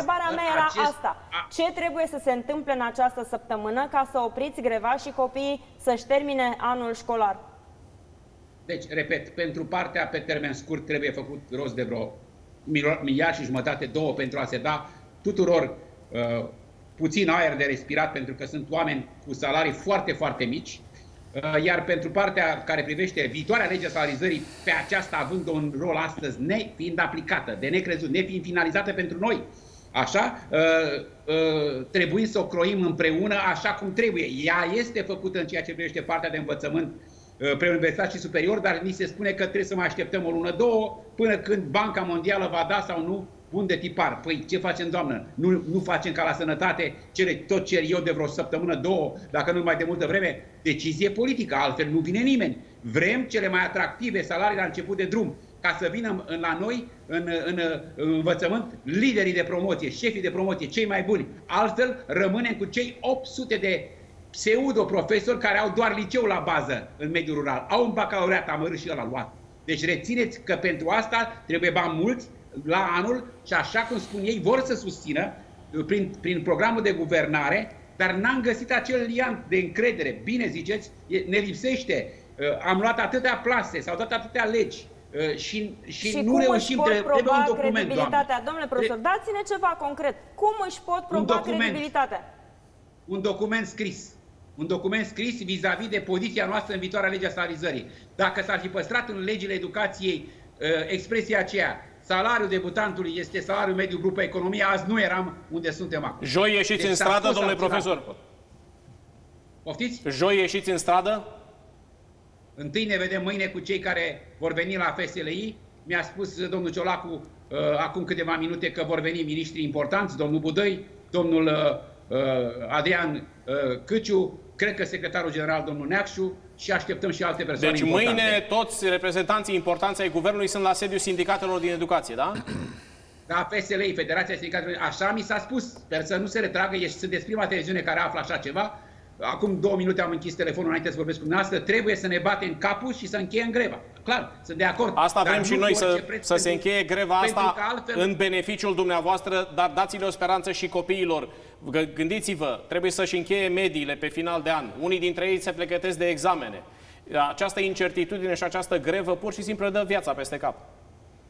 întrebarea mea era acest- asta. a- Ce trebuie să se întâmple în această săptămână ca să opriți greva și copiii să-și termine anul școlar? Deci, repet, pentru partea pe termen scurt trebuie făcut rost de vreo milo- miliard și jumătate, două, pentru a se da tuturor uh, puțin aer de respirat, pentru că sunt oameni cu salarii foarte, foarte mici. Uh, iar pentru partea care privește viitoarea lege a salarizării, pe aceasta având un rol astăzi nefiind aplicată, de necrezut, nefiind finalizată pentru noi, Așa, uh, uh, trebuie să o croim împreună așa cum trebuie. Ea este făcută în ceea ce privește partea de învățământ uh, preuniversitar și superior, dar ni se spune că trebuie să mai așteptăm o lună, două, până când Banca Mondială va da sau nu bun de tipar. Păi ce facem, doamnă? Nu, nu facem ca la sănătate cere tot cer eu de vreo săptămână, două, dacă nu mai de multă vreme, decizie politică, altfel nu vine nimeni. Vrem cele mai atractive salarii la început de drum, ca să vină în- la noi, în, în, în învățământ, liderii de promoție, șefii de promoție, cei mai buni. Altfel, rămânem cu cei 800 de pseudo-profesori care au doar liceu la bază în mediul rural. Au un bacalaureat amărât și ăla luat. Deci rețineți că pentru asta trebuie bani mulți la anul și așa cum spun ei, vor să susțină prin, prin programul de guvernare, dar n-am găsit acel liant de încredere. Bine ziceți, e- ne lipsește. Uh, Am luat atâtea plase, s-au dat atâtea legi uh, și, și, Și nu cum își reușim, pot trebuie trebuie proba un document, credibilitatea? doamnă. Domnule profesor, dați-ne ceva concret. Cum își pot proba document. credibilitatea? un document scris. Un document scris vis-a-vis de poziția noastră în viitoarea lege a salarizării. Dacă s-ar fi păstrat în legile educației uh, expresia aceea, salariul debutantului este salariul mediu grupă economie, azi nu eram unde suntem acum. Joi ieșiți Deci în s-a stradă, spus domnule altceva. profesor? Poftiți? Joi ieșiți în stradă? Întâi ne vedem mâine cu cei care vor veni la FSLI. Mi-a spus uh, domnul Ciolacu uh, acum câteva minute că vor veni miniștri importanți, domnul Budăi, domnul uh, uh, Adrian uh, Câciu, cred că secretarul general domnul Neacșu și așteptăm și alte persoane Deci importante. mâine toți reprezentanții importanți ai guvernului sunt la sediul sindicatelor din educație, da? Da, FSLI, Federația Sindicatelor, așa mi s-a spus. Sper să nu se retragă, ești, sunteți prima televiziune care află așa ceva. Acum două minute am închis telefonul înainte să vorbesc cu dumneavoastră. Trebuie să ne batem capul și să încheiem greva. Clar, sunt de acord. Asta Dar vrem și nu noi cu să, orice preț, să se pentru- încheie greva pentru asta că altfel- în beneficiul dumneavoastră, dar dați-le o speranță și copiilor. Gă- Gândiți-vă, trebuie să-și încheie mediile pe final de an. Unii dintre ei se pregătesc de examene. Această incertitudine și această grevă pur și simplu dă viața peste cap.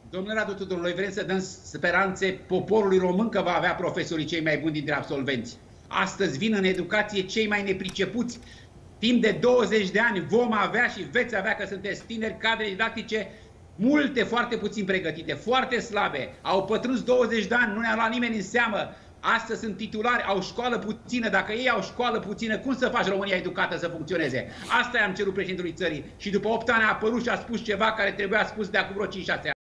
Domnule Radu Tudor, noi vrem să dăm speranțe poporului român că va avea profesorii cei mai buni dintre absolvenți. Astăzi vin în educație cei mai nepricepuți. Timp de 20 de ani vom avea și veți avea, că sunteți tineri, cadre didactice multe, foarte puțin pregătite, foarte slabe. Au pătruns 20 de ani, nu ne-a luat nimeni în seamă. Astăzi sunt titulari, au școală puțină. Dacă ei au școală puțină, cum să faci România educată să funcționeze? Asta i-am cerut președintelui țării. Și după 8 ani a apărut și a spus ceva care trebuia spus de acum vreo 5-6 ani.